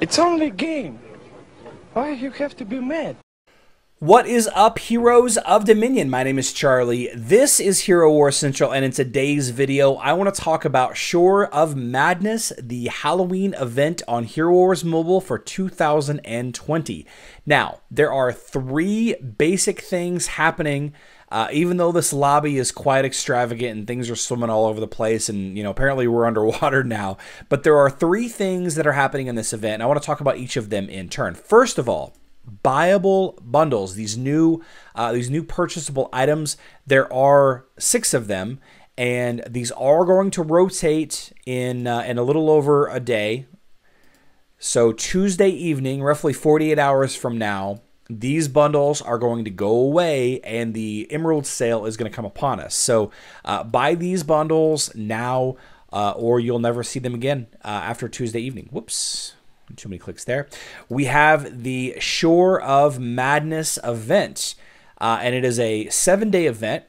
It's only a game. Why you have to be mad? What is up, heroes of Dominion? My name is Charlie. This is Hero War Central, and in today's video, I want to talk about Shore of Madness, the Halloween event on Hero Wars Mobile for 2020. Now, there are three basic things happening. Uh, even though this lobby is quite extravagant and things are swimming all over the place, and you know apparently we're underwater now, but there are three things that are happening in this event. And I want to talk about each of them in turn. First of all, buyable bundles these new uh, these new purchasable items there are six of them and these are going to rotate in uh, in a little over a day so tuesday evening roughly 48 hours from now these bundles are going to go away and the emerald sale is going to come upon us so uh, buy these bundles now uh, or you'll never see them again uh, after tuesday evening whoops too many clicks there. We have the Shore of Madness event, uh, and it is a seven day event.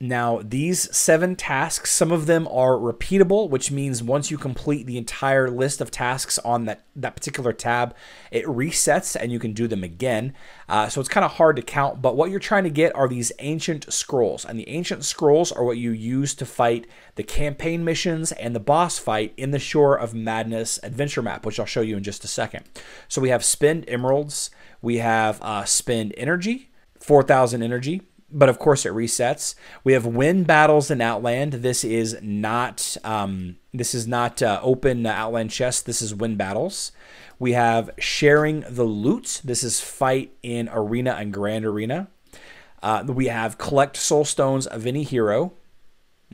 Now, these seven tasks, some of them are repeatable, which means once you complete the entire list of tasks on that, that particular tab, it resets and you can do them again. Uh, so it's kind of hard to count, but what you're trying to get are these ancient scrolls. And the ancient scrolls are what you use to fight the campaign missions and the boss fight in the Shore of Madness adventure map, which I'll show you in just a second. So we have spend emeralds, we have uh, spend energy, 4,000 energy, but of course it resets. We have win battles in Outland. This is not um, this is not uh, open Outland chest. This is win battles. We have sharing the loot. This is fight in arena and grand arena. Uh, we have collect soul stones of any hero.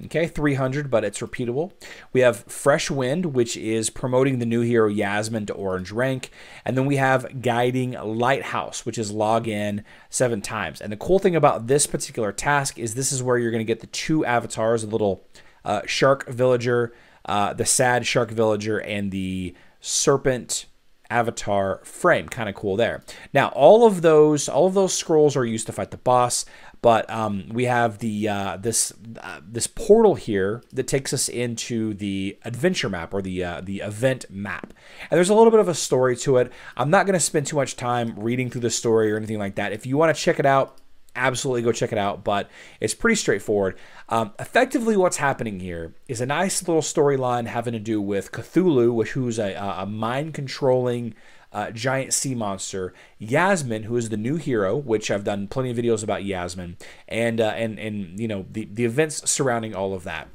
Okay, 300, but it's repeatable. We have Fresh Wind, which is promoting the new hero Yasmine to orange rank. And then we have Guiding Lighthouse, which is log in seven times. And the cool thing about this particular task is this is where you're going to get the two avatars, the little uh, shark villager, uh, the sad shark villager, and the serpent avatar frame kind of cool there now all of those all of those scrolls are used to fight the boss but um, we have the uh, this uh, this portal here that takes us into the adventure map or the uh, the event map. And there's a little bit of a story to it. I'm not going to spend too much time reading through the story or anything like that. If you want to check it out, absolutely go check it out. But it's pretty straightforward. Um, effectively, what's happening here is a nice little storyline having to do with Cthulhu, which who's a, a mind controlling uh, giant sea monster, Yasmine, who is the new hero, which I've done plenty of videos about Yasmine, and uh, and and you know the the events surrounding all of that.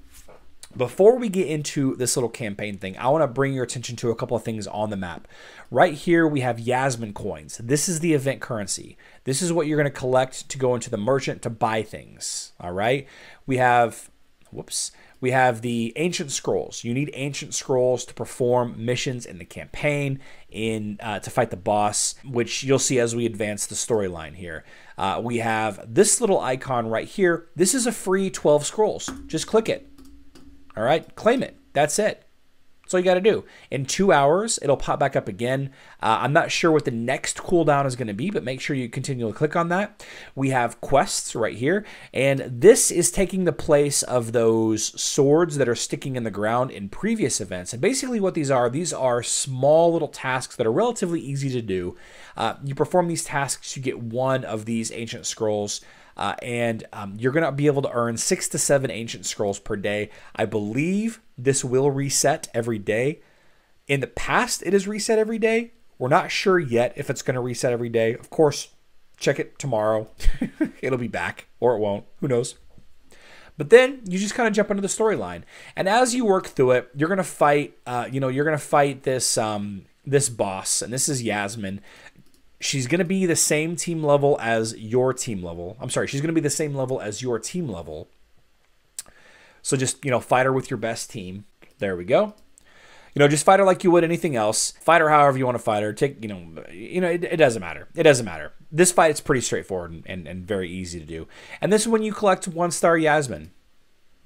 Before we get into this little campaign thing, I want to bring your attention to a couple of things on the map. Right here, we have Yasmine coins. This is the event currency. This is what you're going to collect to go into the merchant to buy things. All right. We have, whoops, we have the ancient scrolls. You need ancient scrolls to perform missions in the campaign, in uh, to fight the boss, which you'll see as we advance the storyline here. Uh, we have this little icon right here. This is a free 12 scrolls. Just click it. All right, claim it. That's it. That's all you got to do. In two hours, it'll pop back up again. Uh, I'm not sure what the next cooldown is going to be, but make sure you continually click on that. We have quests right here, and this is taking the place of those swords that are sticking in the ground in previous events. And basically, what these are, these are small little tasks that are relatively easy to do. Uh, you perform these tasks, you get one of these ancient scrolls. Uh, and um, you're going to be able to earn six to seven ancient scrolls per day. I believe this will reset every day. In the past, it has reset every day. We're not sure yet if it's going to reset every day. Of course, check it tomorrow. It'll be back, or it won't. Who knows? But then you just kind of jump into the storyline, and as you work through it, you're gonna fight. Uh, you know, you're gonna fight this um, this boss, and this is Yasmine she's going to be the same team level as your team level. I'm sorry, she's going to be the same level as your team level. So just, you know, fight her with your best team. There we go. You know, just fight her like you would anything else. Fight her however you want to fight her. Take, you know, you know, it, it doesn't matter. It doesn't matter. This fight is pretty straightforward and, and, and very easy to do. And this is when you collect one star Yasmine.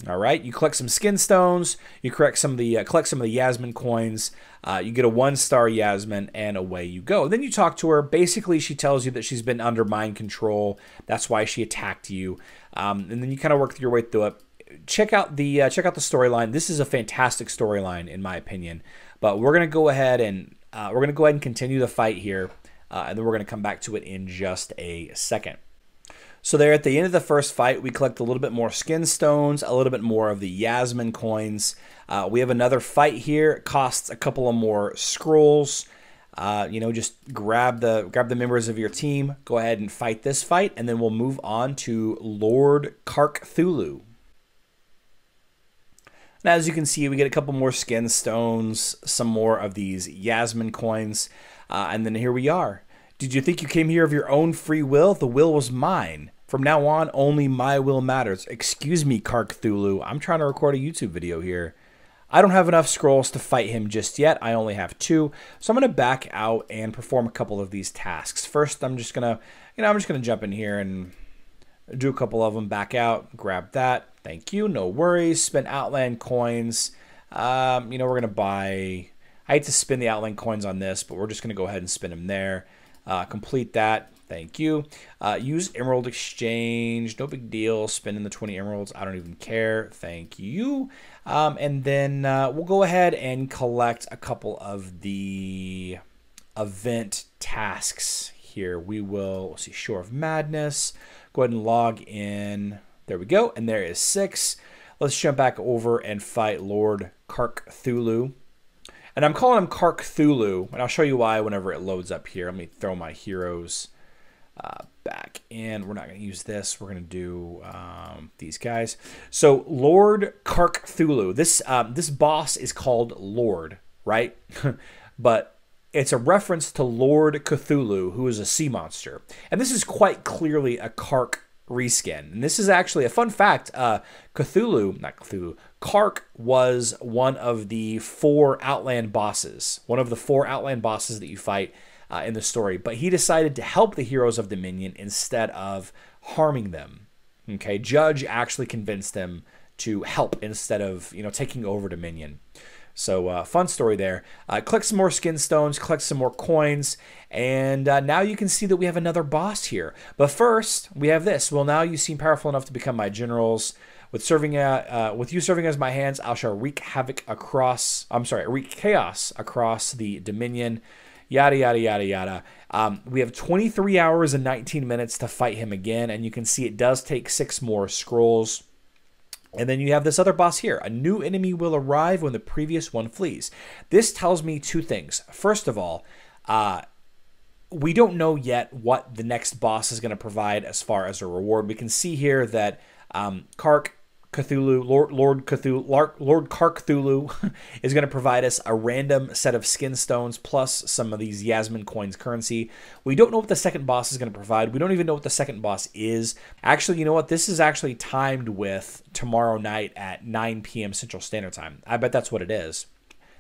All right, you collect some skin stones, you collect some of the uh, collect some of the Yasmine coins, uh, you get a one star Yasmine, and away you go. Then you talk to her. Basically, she tells you that she's been under mind control. That's why she attacked you. Um, and then you kind of work your way through it. Check out the uh, check out the storyline. This is a fantastic storyline in my opinion. But we're gonna go ahead and uh, we're going to go ahead and continue the fight here, uh, and then we're going to come back to it in just a second. So there at the end of the first fight, we collect a little bit more skin stones, a little bit more of the Yasmine coins. Uh, we have another fight here. It costs a couple of more scrolls. Uh, you know, just grab the grab the members of your team, go ahead and fight this fight, and then we'll move on to Lord Karkthulu. Now, as you can see, we get a couple more skin stones, some more of these Yasmine coins, uh, and then here we are. Did you think you came here of your own free will? The will was mine. From now on, only my will matters. Excuse me, Karkthulu. I'm trying to record a YouTube video here. I don't have enough scrolls to fight him just yet. I only have two. So I'm going to back out and perform a couple of these tasks. First, I'm just going to, you know, I'm just going to jump in here and do a couple of them, back out, grab that. Thank you. No worries. Spend Outland coins. Um, you know, we're going to buy, I hate to spend the Outland coins on this, but we're just going to go ahead and spend them there. Uh, complete that. Thank you. Uh, use Emerald Exchange. No big deal. Spending the 20 emeralds. I don't even care. Thank you. Um, and then uh, we'll go ahead and collect a couple of the event tasks here. We will see Shore of Madness. Go ahead and log in. There we go. And there is six. Let's jump back over and fight Lord Karkthulu. And I'm calling him Karkthulu, and I'll show you why whenever it loads up here. Let me throw my heroes uh, back in. We're not going to use this. We're going to do um, these guys. So Lord Karkthulu. This um, this boss is called Lord, right? but it's a reference to Lord Cthulhu, who is a sea monster, and this is quite clearly a Kark reskin. And this is actually a fun fact. Uh, Cthulhu, not Cthulhu, Kark was one of the four Outland bosses, one of the four Outland bosses that you fight uh, in the story. But he decided to help the heroes of Dominion instead of harming them. Okay, Judge actually convinced him to help instead of you know taking over Dominion. So uh, fun story there. Uh, collect some more skin stones, collect some more coins, and uh, now you can see that we have another boss here. But first, we have this. Well, now you seem powerful enough to become my generals. With serving, uh, uh, with you serving as my hands, I shall wreak havoc across. I'm sorry, wreak chaos across the Dominion. Yada yada yada yada. Um, we have 23 hours and 19 minutes to fight him again, and you can see it does take six more scrolls. And then you have this other boss here. A new enemy will arrive when the previous one flees. This tells me two things. First of all, uh, we don't know yet what the next boss is going to provide as far as a reward. We can see here that um, Kark Cthulhu, Lord, Lord Cthulhu, Lord Karkthulu is going to provide us a random set of skin stones plus some of these Yasmine coins currency. We don't know what the second boss is going to provide. We don't even know what the second boss is. Actually, you know what? This is actually timed with tomorrow night at 9 p.m. Central Standard Time. I bet that's what it is.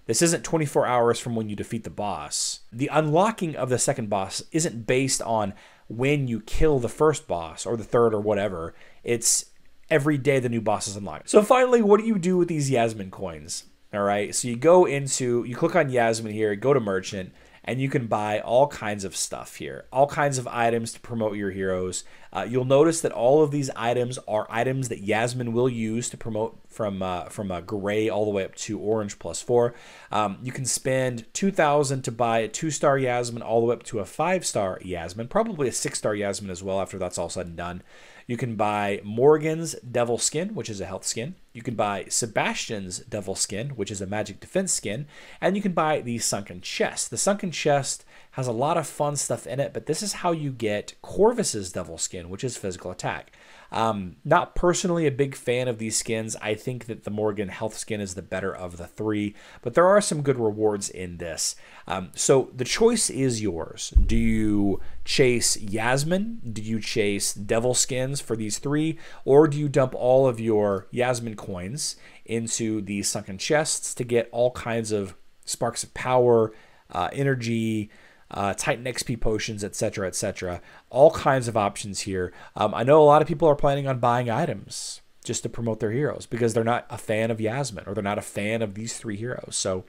This isn't 24 hours from when you defeat the boss. The unlocking of the second boss isn't based on when you kill the first boss or the third or whatever. It's every day the new boss is unlocked. So finally, what do you do with these Yasmine coins? All right, so you go into, you click on Yasmine here, go to merchant, and you can buy all kinds of stuff here, all kinds of items to promote your heroes. Uh, you'll notice that all of these items are items that Yasmine will use to promote from uh, from a gray all the way up to orange plus four. Um, you can spend two thousand to buy a two star Yasmine all the way up to a five star Yasmine, probably a six star Yasmine as well after that's all said and done. You can buy Morrigan's Devil Skin, which is a health skin. You can buy Sebastian's Devil Skin, which is a magic defense skin. And you can buy the Sunken Chest. The Sunken Chest has a lot of fun stuff in it, but this is how you get Corvus's Devil Skin, which is physical attack. Um, not personally a big fan of these skins. I think that the Morrigan Health skin is the better of the three, but there are some good rewards in this. Um, so the choice is yours. Do you chase Yasmine? Do you chase Devil skins for these three? Or do you dump all of your Yasmine coins into these sunken chests to get all kinds of sparks of power, uh, energy, uh, Titan XP potions, etc., etc. All kinds of options here. Um, I know a lot of people are planning on buying items just to promote their heroes because they're not a fan of Yasmine or they're not a fan of these three heroes. So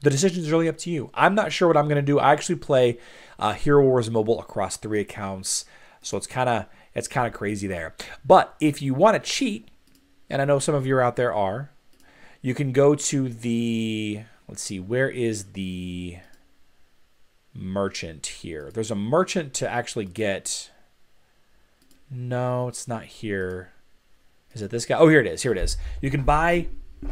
the decision is really up to you. I'm not sure what I'm going to do. I actually play uh, Hero Wars Mobile across three accounts, so it's kind of it's kind of crazy there. But if you want to cheat, and I know some of you out there are, you can go to the let's see, where is the merchant here. There's a merchant to actually get. No, it's not here. Is it this guy? Oh, here it is. Here it is. You can buy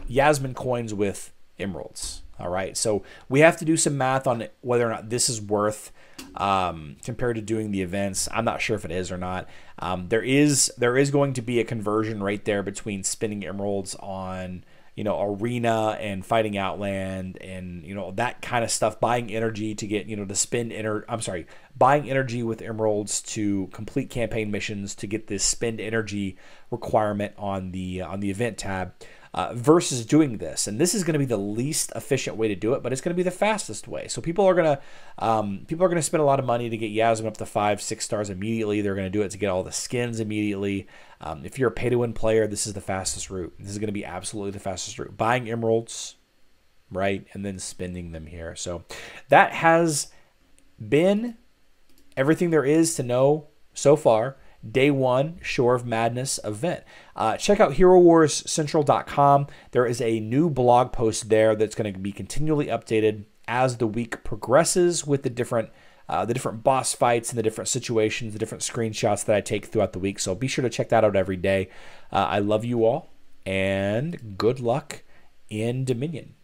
Yasmine coins with emeralds. All right. So we have to do some math on whether or not this is worth um, compared to doing the events. I'm not sure if it is or not. Um, there is there is going to be a conversion right there between spending emeralds on you know arena and fighting outland and you know that kind of stuff buying energy to get you know to spend ener- i'm sorry buying energy with emeralds to complete campaign missions to get this spend energy requirement on the uh, on the event tab uh, versus doing this. And this is going to be the least efficient way to do it, but it's going to be the fastest way. So people are going to um, people are going to spend a lot of money to get Yasmine up to five, six stars immediately. They're going to do it to get all the skins immediately. Um, if you're a pay to win player, this is the fastest route. This is going to be absolutely the fastest route. Buying emeralds, right, and then spending them here. So that has been everything there is to know so far day one Shore of Madness event. Uh, check out HeroWarsCentral.com. There is a new blog post there that's going to be continually updated as the week progresses with the different uh, the different boss fights and the different situations, the different screenshots that I take throughout the week. So be sure to check that out every day. Uh, I love you all, and good luck in Dominion.